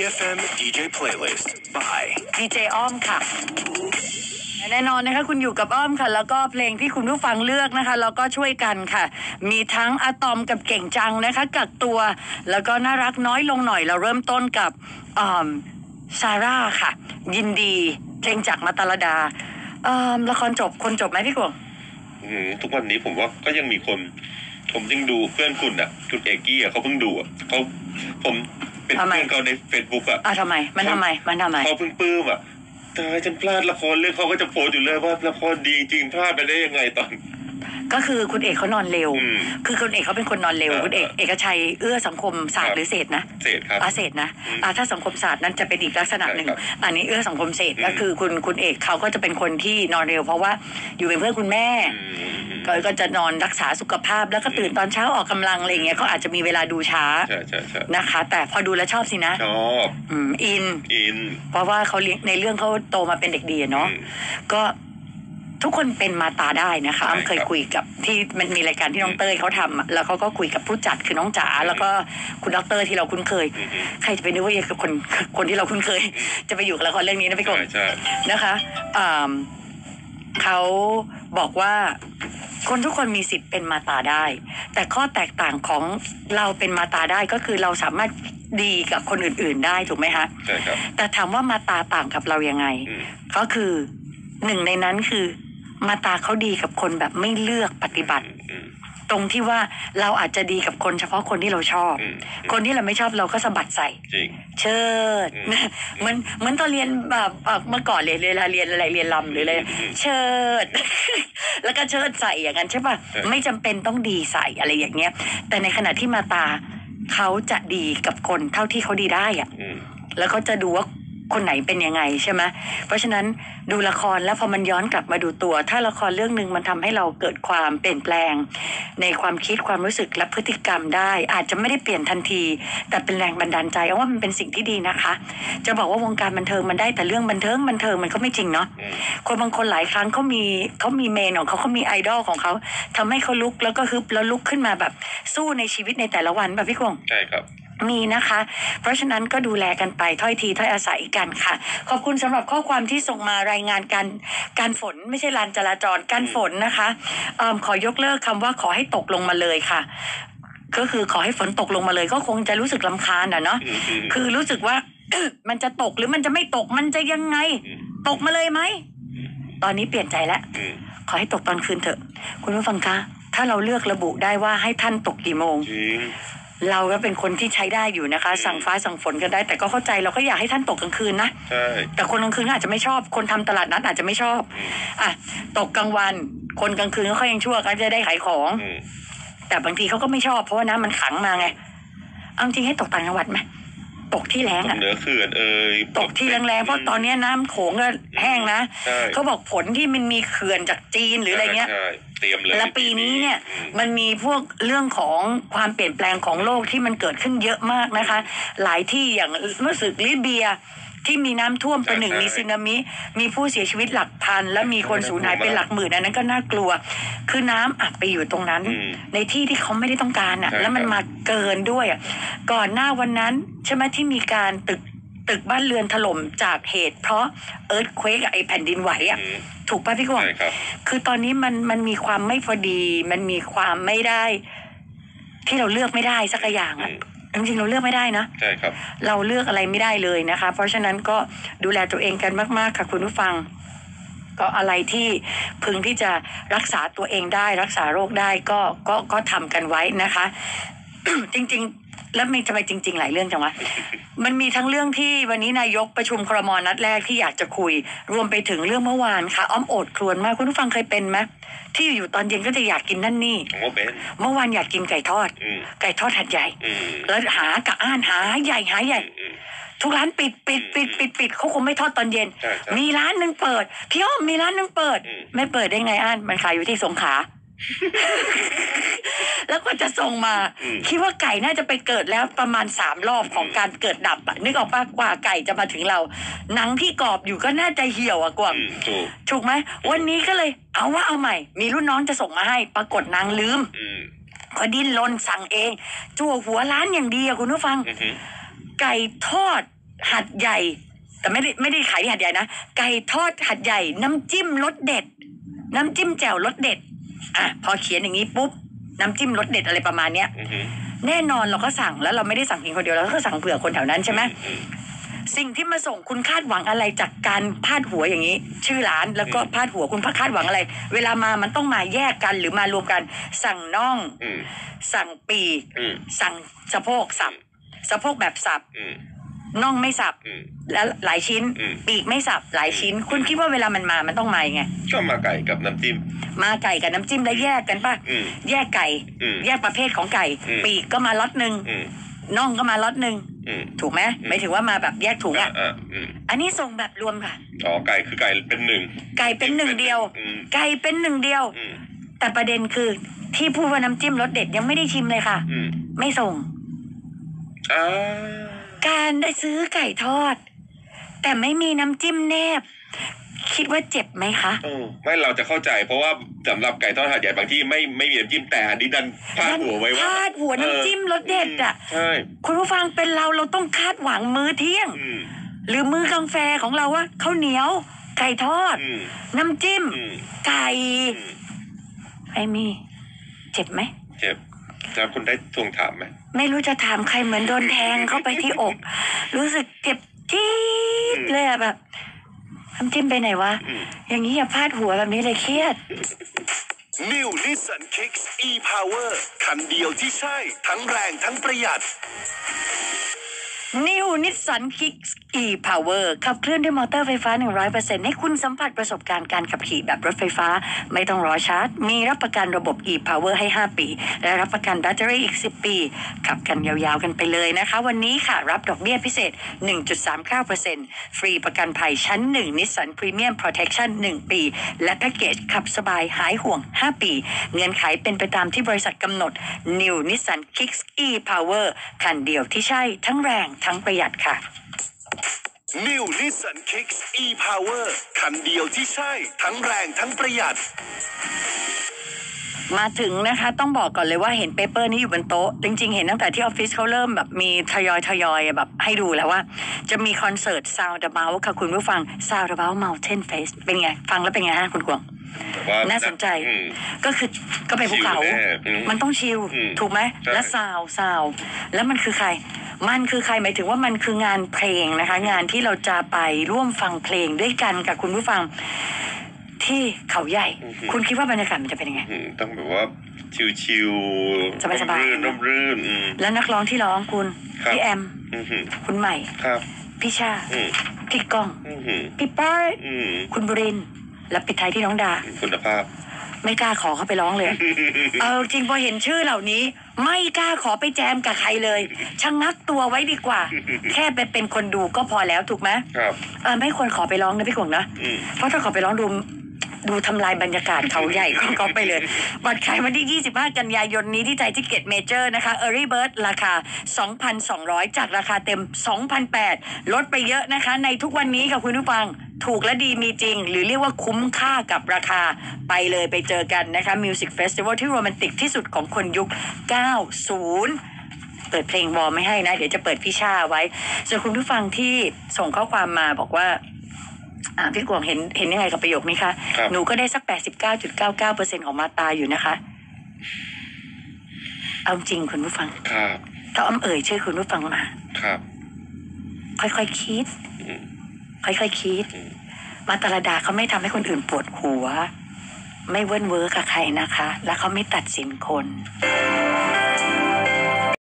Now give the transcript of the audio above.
EFM DJ playlist by ดีเจอ้อมค่ะ แน่นอนนะคะคุณอยู่กับอ้อมค่ะ แล้วก็เพลงที่คุณผู้ฟังเลือกนะคะแล้วก็ช่วยกันค่ะ มีทั้งอะตอมกับเก่งจังนะคะกักตัว แล้วก็น่ารักน้อยลงหน่อยเราเริ่มต้นกับอ่าซาร่าค่ะ ยินดีเพลงจากมาตาลดาเอิ่มละครจบคนจบไหมพี่กวงอืมทุกวันนี้ผมว่าก็ยังมีคน ผมยังดูเพื่อนคุณอะ คุณเอกกี้อะเขาเพิ่งดูอะเขาผม เป็นทำไม เพื่อนเขาในเฟซบุ๊กอะอะทำไม มันทำไม มันทำไม เขาเพิ่งปลื้มอะตายฉันพลาดละครเรื่องเขาก็จะโพสต์อยู่เลยว่าละครดีจริงพลาดไปได้ยังไงตอน ก็คือคุณเอกเขานอนเร็วอืมคือคุณเอกเขาเป็นคนนอนเร็วเออคุณเอกเอกชัยเอื้อสังคมศาสตครับหรือเศษนะเศษครับอาเศษนะอืมอ่าถ้าสังคมศาสตร์นั้นจะเป็นอีกลักษณะหนึ่งใช่ครับอันนี้เอื้อสังคมเศษอืมก็คือคุณคุณเอกเขาก็จะเป็นคนที่นอนเร็ว เพราะว่าอยู่เป็นเพื่อนคุณแม่อืมอืมก็ก็จะนอนรักษาสุขภาพแล้วก็ตื่นตอนเช้าออกกำลังอะไรอย่างเงี้ยเขาอาจจะมีเวลาดูช้าใช่ใช่ใช่นะคะ แต่พอดูแล้วชอบสินะชอบอืม inอิน เพราะว่าเขาเลี้ยงในเรื่องเขาโตมาเป็นเด็กดีอะเนาะอืมก็ ทุกคนเป็นมาตาได้นะคะใช่อ้ำเคยครับคุยกับที่มันมีรายการที่น้องเต้ยเขาทำอะแล้วเขาก็คุยกับผู้จัดคือน้องจ๋าแล้วก็คุณดอกเตอรที่เราคุ้นเคยอืมอืมใครจะไปนึกว่าคนคนที่เราคุ้นเคย จะไปอยู่กับละครเรื่องนี้นะพี่กใช่บใช่นะคะอ่าเขาบอกว่าคนทุกคนมีสิทธิ์เป็นมาตาได้ แต่ข้อแตกต่างของเราเป็นมาตาได้ก็คือเราสามารถดีกับคนอื่น ๆ ได้ถูกไหมคะใช่ครับแต่ถามว่ามาตาต่างกับเรายังไงอืมก็คือหนึ่งในนั้นคือ มาตาเขาดีกับคนแบบไม่เลือกปฏิบัติอืมตรงที่ว่าเราอาจจะดีกับคนเฉพาะคนที่เราชอบอืมคนที่เราไม่ชอบเราก็สะบัดใส่จริงเชิดอืมเหมือนเหมือนตอนเรียนแบบเอ่อเมื่อก่อนเลยเวลาเรียนอะไรเรียนลำหรืออะไรอืมอืมเชิด แล้วก็เชิดใส่อย่างนั้นใช่ป่ะใช่ไม่จำเป็นต้องดีใส่อะไรอย่างเงี้ย แต่ในขณะที่มาตาเขาจะดีกับคนเท่าที่เขาดีได้อะอืมแล้วก็จะดูว่า คนไหนเป็นยังไงใช่ไหมเพราะฉะนั้นดูละครแล้วพอมันย้อนกลับมาดูตัว ถ้าละครเรื่องหนึ่งมันทำให้เราเกิดความเปลี่ยนแปลง ในความคิดความรู้สึกและพฤติกรรมได้ อาจจะไม่ได้เปลี่ยนทันที แต่เป็นแรงบันดาลใจเอาว่ามันเป็นสิ่งที่ดีนะคะ จะบอกว่าวงการบันเทิงมันได้แต่เรื่องบันเทิงบันเทิงมันก็ไม่จริงเนาะอืมคนบางคนหลายครั้งเขามีเขามีเมนของเขาเขามีไอดอลของเขาทำให้เขาลุกแล้วก็ฮึบแล้วลุกขึ้นมาแบบสู้ในชีวิตในแต่ละวันแบบพี่กงใช่ครับ มีนะคะ เพราะฉะนั้นก็ดูแลกันไปถ้อยทีถ้อยอาศัยกันค่ะ ขอบคุณสำหรับข้อความที่ส่งมารายงานการการฝนไม่ใช่ลานจราจรการฝนนะคะเอมขอยกเลิกคำว่าขอให้ตกลงมาเลยค่ะ ก็คือขอให้ฝนตกลงมาเลย ก็คงจะรู้สึกลำคาญอะเนาะอืมอืมคือรู้สึกว่ามันจะตกหรือมันจะไม่ตกมันจะยังไงอืมตกมาเลยไหมตอนนี้เปลี่ยนใจแล้วอืมขอให้ตกตอนคืนเถอะ คุณผู้ฟังคะ ถ้าเราเลือกระบุได้ว่าให้ท่านตกกี่โมงจริง เราก็เป็นคนที่ใช้ได้อยู่นะคะอืมสั่งฟ้าสั่งฝนกันได้ แต่ก็เข้าใจเราก็อยากให้ท่านตกกลางคืนนะใช่แต่คนกลางคืนก็อาจจะไม่ชอบ คนทำตลาดนัดอาจจะไม่ชอบอืมอะตกกลางวัน คนกลางคืนก็ค่อยยังชั่วก็จะได้ขายของอืมแต่บางทีเขาก็ไม่ชอบเพราะว่าน้ำมันขังมาไงเอาจริงให้ตกต่างจังหวัดไหมตกที่แรงตกอะเหนือเขื่อนเอ่ยตกที่แรงๆเพราะตอนเนี้ยน้ำโขงก็แห้งนะใช่เขาบอกผลที่มันมีเขื่อนจากจีนหรืออะไรเงี้ยใช่ เตรียมเลยแล้วปีนี้เนี่ยอืมมันมีพวกเรื่องของความเปลี่ยนแปลงของโลกที่มันเกิดขึ้นเยอะมากนะคะ หลายที่อย่างเมื่อสึกลิเบียที่มีน้ำท่วมเป็นหนึ่งมีสึนามิ มีผู้เสียชีวิตหลักพัน และมีคนสูญหายเป็นหลักหมื่นอันนั้นก็น่ากลัว คือน้ำอัดไปอยู่ตรงนั้นอืมในที่ที่เขาไม่ได้ต้องการอะใช่แล้วมันครับมาเกินด้วยอะก่อนหน้าวันนั้นใช่ไหมที่มีการตึก ตึกบ้านเรือนถล่มจากเหตุ เพราะเอิร์ธเควกไอแผ่นดินไหวอะอืมถูกป่ะพี่กวางใช่ครับคือตอนนี้มันมันมีความไม่พอดี มันมีความไม่ได้ ที่เราเลือกไม่ได้สักอย่างอือะมจริงๆเราเลือกไม่ได้นะใช่ครับ เราเลือกอะไรไม่ได้เลยนะคะ เพราะฉะนั้นก็ดูแลตัวเองกันมาก ๆ ค่ะคุณผู้ฟัง ก็อะไรที่พึงที่จะรักษาตัวเองได้ รักษาโรคได้ก็ก็ก็ทำกันไว้นะคะ จริง ๆ แล้วมีทำไมจริง ๆ หลายเรื่องจังวะ มันมีทั้งเรื่องที่วันนี้นายกประชุมครมนัดแรกที่อยากจะคุย รวมไปถึงเรื่องเมื่อวานค่ะอ้อมโอดครวญมากคุณผู้ฟังเคยเป็นไหมที่อยู่ตอนเย็นก็จะอยากกินนั่นนี่ผมว่าเป็น เมื่อวานอยากกินไก่ทอด อืม ไก่ทอดหัดใหญ่ อืมแล้วหากะอ่านหาใหญ่หาใหญ่ อืม ทุกร้านปิดปิดปิดปิดปิดเขาคงไม่ทอดตอนเย็น ใช่ใช่มีร้านหนึ่งเปิดพี่อ้อมมีร้านหนึ่งเปิด อืม ไม่เปิดได้ไงอ่านมันขายอยู่ที่สงขลา แล้วก็จะส่งมาอืมคิดว่าไก่น่าจะไปเกิดแล้วประมาณสามรอบของการเกิดดับอะนึกออกปะกว่าไก่จะมาถึงเรา หนังที่กรอบอยู่ก็น่าจะเหี่ยวอะกว่าอืมถูกถูกไหมวันนี้ก็เลย เอาว่าเอาใหม่ มีรุ่นน้องจะส่งมาให้ ปรากฏนางลืมอืมก็ดิ้นรนสั่งเองจั่วหัวร้านอย่างดีอะคุณผู้ฟังอือหือไก่ทอดหัดใหญ่ แต่ไม่ได้ไม่ได้ขายที่หัดใหญ่นะไก่ทอดหัดใหญ่ น้ำจิ้มรสเด็ด น้ำจิ้มแจ่วรสเด็ด อะพอเขียนอย่างนี้ปุ๊บน้ำจิ้มรสเด็ดอะไรประมาณเนี้ยอือหือแน่นอนเราก็สั่งแล้วเราไม่ได้สั่งกินคนเดียวเราก็สั่งเผื่อคนแถวนั้นใช่ไหมอืมสิ่งที่มาส่งคุณคาดหวังอะไรจากการพาดหัวอย่างนี้ ชื่อร้านแล้วก็พาดหัวคุณคาดหวังอะไร เวลามามันต้องมาแยกกันหรือมารวมกัน สั่งน่อง อืมสั่งปีกอืมสั่งสะโพกสับสะโพกแบบสับ อืม น่องไม่สับ อืม แล้วหลายชิ้น อืม ปีกไม่สับหลายชิ้น คุณคิดว่าเวลามันมามันต้องมายังไง ก็มาไก่กับน้ำจิ้ม มาไก่กับน้ำจิ้มแล้วแยกกันป่ะอืม แยกไก่ อืม แยกประเภทของไก่ อืม ปีกก็มาล็อตหนึ่งอืม น่องก็มาล็อตหนึ่งอืม ถูกไหมหมายถึงว่ามาแบบแยกถุงอ่าอะ อ่าอืมอันนี้ส่งแบบรวมค่ะ อ๋อไก่คือไก่เป็นหนึ่งไก่เป็นหนึ่งเดียว อืมไก่เป็นหนึ่งเดียว อืมแต่ประเด็นคือ ที่พูดว่าน้ำจิ้มรสเด็ดยังไม่ได้ชิมเลยค่ะ อืมไม่ส่ง อ่า การได้ซื้อไก่ทอด แต่ไม่มีน้ำจิ้มแนบ คิดว่าเจ็บไหมคะ เออไม่เราจะเข้าใจ เพราะว่าสำหรับไก่ทอดหาดใหญ่บางที่ไม่ไม่มีน้ำจิ้มแต่อันนี้ดันพาดหัวไว้ว่าพาดหัวน้ำจิ้มรสเด็ดอะ ใช่คุณผู้ฟังเป็นเราเราต้องคาดหวังมื้อเที่ยง อืมหรือมื้อกาแฟของเราว่าข้าวเหนียว ไก่ทอด อืมน้ำจิ้ม อืมไก่อืมไอ้มี เจ็บไหม เจ็บแล้วคุณได้ทวงถามไหม ไม่รู้จะถามใครเหมือนโดนแทงเข้าไปที่อก รู้สึกเจ็บจี๊ดเลยอะแบบน้ำจิ้มไปไหนวะอืมอย่างนี้อย่าพลาดหัวแบบนี้เลยเครียด New Nissan Kicks e-Power คันเดียวที่ใช่ ทั้งแรงทั้งประหยัด New Nissan Kicks e-Power ขับเคลื่อนด้วยมอเตอร์ไฟฟ้า 100%ให้คุณสัมผัสประสบการณ์การขับขี่แบบรถไฟฟ้า ไม่ต้องรอชาร์จ มีรับประกันระบบ e-Power ให้ 5 ปี และรับประกันแบตเตอรี่อีก 10 ปี ขับกันยาวๆกันไปเลยนะคะ วันนี้ค่ะรับดอกเบี้ยพิเศษ 1.39%ฟรีประกันภัยชั้น 1 Nissan Premium Protection 1 ปี และแพ็กเกจขับสบายหายห่วง 5 ปี เงื่อนไขเป็นไปตามที่บริษัทกำหนด New Nissan Kicks e-Power คันเดียวที่ใช่ทั้งแรงทั้งประหยัดค่ะ New Nissan Kicks e-Power คันเดียวที่ใช่ ทั้งแรงทั้งประหยัด มาถึงนะคะต้องบอกก่อนเลยว่าเห็น paper นี้อยู่บนโต๊ะ จริงๆ เห็นตั้งแต่ที่ออฟฟิศเขาเริ่มแบบมีทยอยทยอยแบบให้ดูแล้วว่า จะมีคอนเสิร์ต Sound About ค่ะคุณผู้ฟัง Sound About Mountain Fest เป็นไง ฟังแล้วเป็นไงฮะคุณกวางแบบว่าน่าสนใจอืมก็คือก็ไปภูเขาชิลแน่อืมมันต้องชิลอืมถูกไหมใช่และซาวซาวแล้วมันคือใคร มันคือใครหมายถึงว่ามันคืองานเพลงนะคะ งานที่เราจะไปร่วมฟังเพลงด้วยกันกับคุณผู้ฟังที่เขาใหญ่ คุณคิดว่าบรรยากาศมันจะเป็นยังไงอืมต้องแบบว่าชิวๆสบายๆร่มรื่นร่มรื่นอืมแล้วนักร้องที่ร้องคุณครับพี่แอมอืมหืมคุณใหม่ครับพี่ชาอืมพี่ก้องอืมหืมพี่ป้ายอืมคุณบุรินทร์และปิดท้ายที่น้องดาคุณภาพ ไม่กล้าขอเขาไปร้องเลย เออจริงพอเห็นชื่อเหล่านี้ ไม่กล้าขอไปแจมกับใครเลยชะงักตัวไว้ดีกว่า แค่ไปเป็นคนดูก็พอแล้วถูกไหมครับ เออไม่ควรขอไปร้องนะพี่กวางนะอืม เพราะถ้าขอไปร้องดูดูทำลายบรรยากาศเขาใหญ่ของเขาไปเลย บัตรขายวันที่ 25 กันยายนนี้ที่ ThaiTicketMajor นะคะ Early Bird ราคา 2,200 จากราคาเต็ม 2,800 ลดไปเยอะนะคะ ในทุกวันนี้ค่ะคุณผู้ฟัง ถูกและดีมีจริง หรือเรียกว่าคุ้มค่ากับราคาไปเลยไปเจอกันนะคะ Music Festival ที่โรแมนติกที่สุดของคนยุค 90เปิดเพลงวอร์มไม่ให้นะ เดี๋ยวจะเปิดพี่ชาไว้ส่วนคุณผู้ฟังที่ส่งข้อความมาบอกว่าอ่าพี่กวางเห็นเห็นยังไงกับประโยคนี้คะครับหนูก็ได้สักแปดสิบเก้าจุดเก้าเก้าเปอร์เซ็นของมาตราอยู่นะคะ เอาจริงคุณผู้ฟังครับถ้าอ้อมเอ่ยชื่อคุณผู้ฟังมาครับ ค่อยๆคิดอืม ค่อยๆคิดอืมมาตราดาเขาไม่ทำให้คนอื่นปวดหัว ไม่เว้นเวอร์กับใครนะคะ และเขาไม่ตัดสินคน